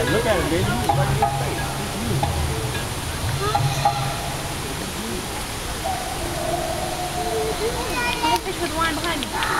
Look at it, look at it, baby. Look at your face. Fish with one behind me.